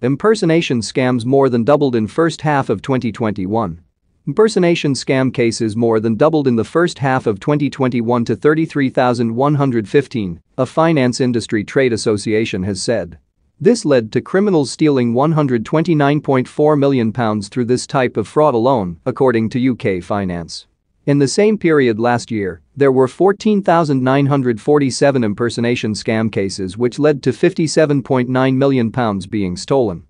Impersonation scams more than doubled in first half of 2021. Impersonation scam cases more than doubled in the first half of 2021 to 33,115, a finance industry trade association has said. This led to criminals stealing £129.4 million through this type of fraud alone, according to UK Finance. In the same period last year, there were 14,947 impersonation scam cases which led to £57.9 million being stolen.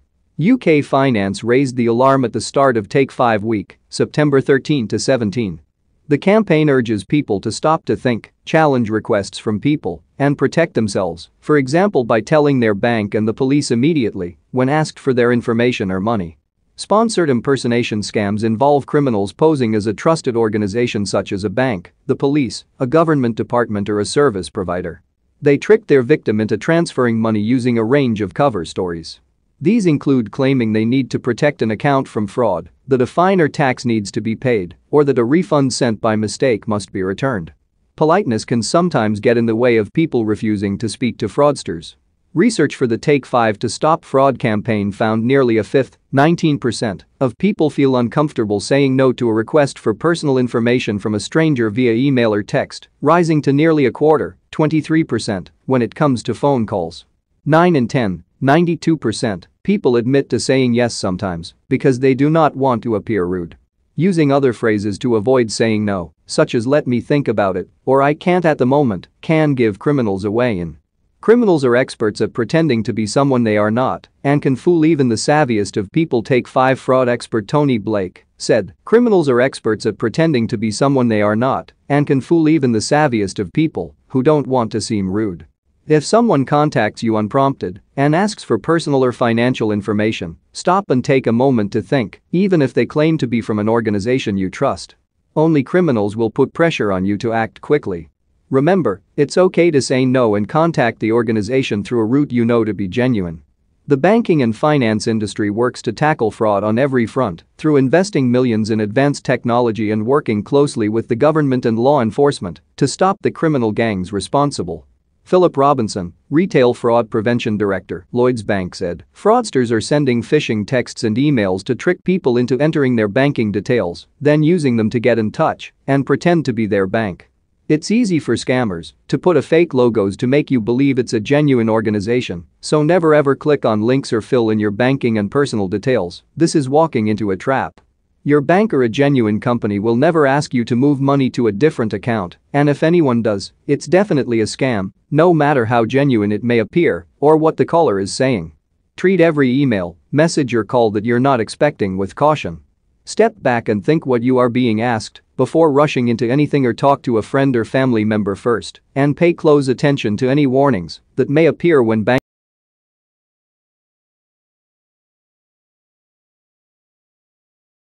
UK Finance raised the alarm at the start of Take 5 week, September 13 to 17. The campaign urges people to stop to think, challenge requests from people, and protect themselves, for example by telling their bank and the police immediately when asked for their information or money. Sponsored impersonation scams involve criminals posing as a trusted organization such as a bank, the police, a government department or a service provider. They trick their victim into transferring money using a range of cover stories. These include claiming they need to protect an account from fraud, that a fine or tax needs to be paid, or that a refund sent by mistake must be returned. Politeness can sometimes get in the way of people refusing to speak to fraudsters. Research for the Take 5 to Stop Fraud campaign found nearly a fifth, 19%, of people feel uncomfortable saying no to a request for personal information from a stranger via email or text, rising to nearly a quarter, 23%, when it comes to phone calls. 9 in 10, 92%, people admit to saying yes sometimes because they do not want to appear rude. Using other phrases to avoid saying no, such as let me think about it or I can't at the moment, can give criminals away in Criminals are experts at pretending to be someone they are not and can fool even the savviest of people take 5 fraud expert Tony Blake said, criminals are experts at pretending to be someone they are not and can fool even the savviest of people who don't want to seem rude. If someone contacts you unprompted and asks for personal or financial information, stop and take a moment to think, even if they claim to be from an organization you trust. Only criminals will put pressure on you to act quickly Remember, it's okay to say no and contact the organization through a route you know to be genuine. The banking and finance industry works to tackle fraud on every front through investing millions in advanced technology and working closely with the government and law enforcement to stop the criminal gangs responsible. Philip Robinson, Retail Fraud Prevention Director, Lloyds Bank said, fraudsters are sending phishing texts and emails to trick people into entering their banking details, then using them to get in touch and pretend to be their bank. It's easy for scammers to put a fake logos to make you believe it's a genuine organization, so never ever click on links or fill in your banking and personal details, this is walking into a trap. Your bank or a genuine company will never ask you to move money to a different account, and if anyone does, it's definitely a scam, no matter how genuine it may appear or what the caller is saying. Treat every email, message or call that you're not expecting with caution. Step back and think what you are being asked before rushing into anything or talk to a friend or family member first and pay close attention to any warnings that may appear when banking